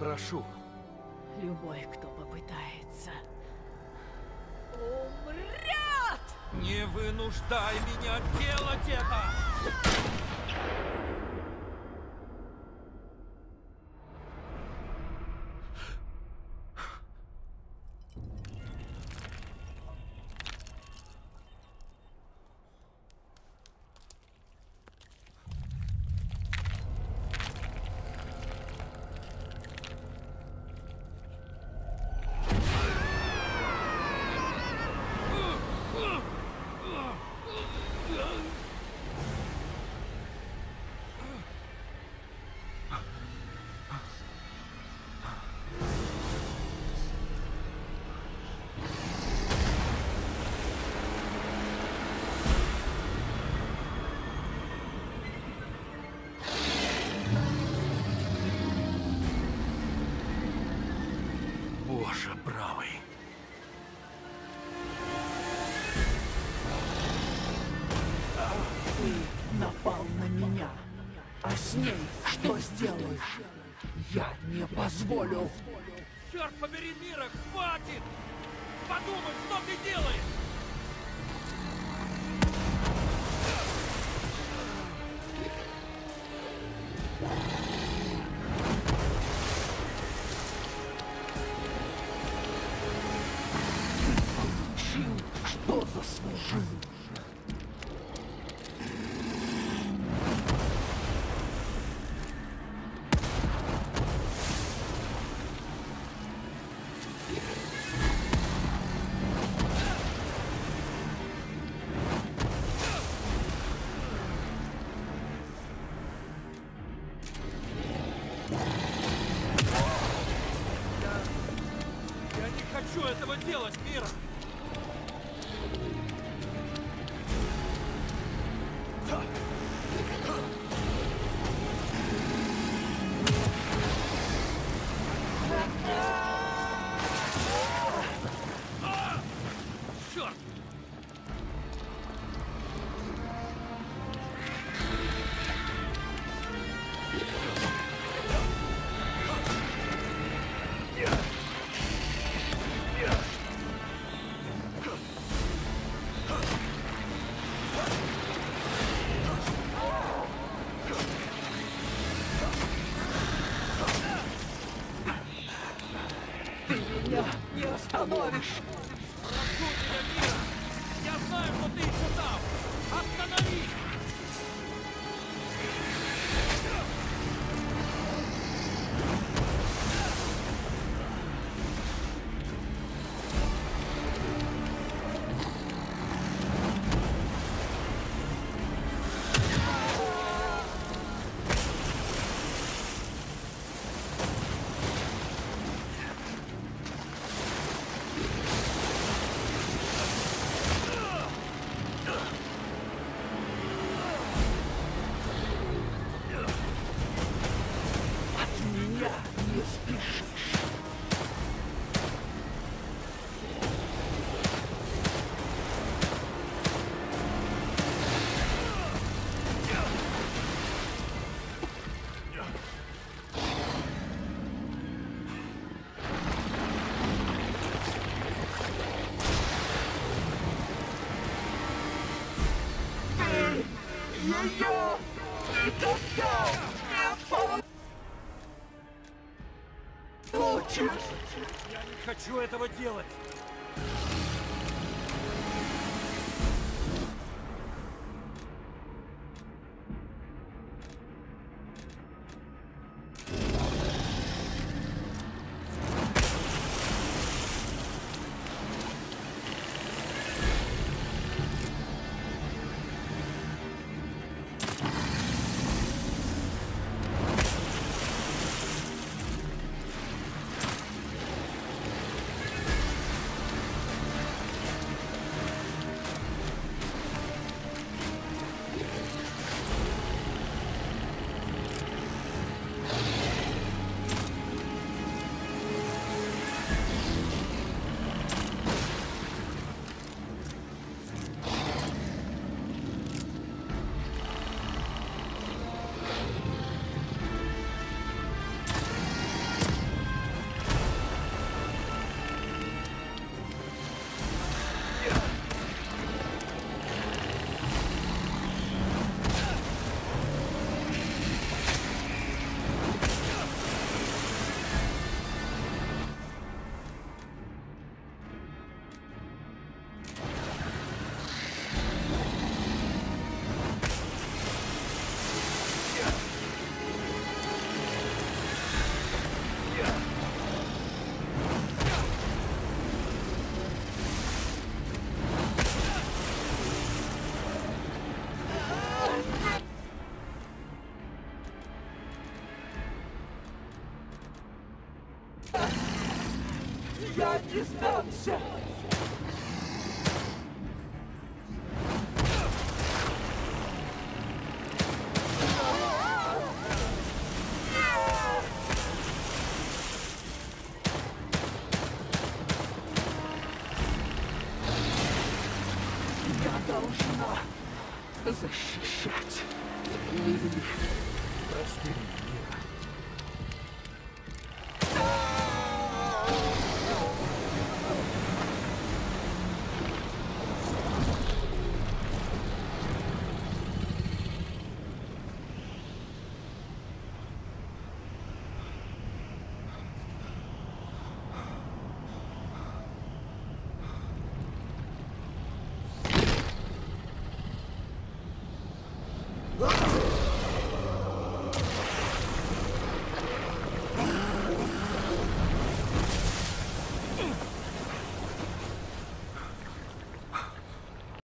Прошу. Любой, кто попытается, умрет! Не вынуждай меня делать это! Боже правый. Ты напал на меня. А с ней что сделаешь? Я не позволю. Черт побери, Мира, хватит! Подумай, что ты делаешь! Остановишь. Я знаю, что ты еще там! Я не хочу этого делать! Не сдамся! Я должна защищать. Прости.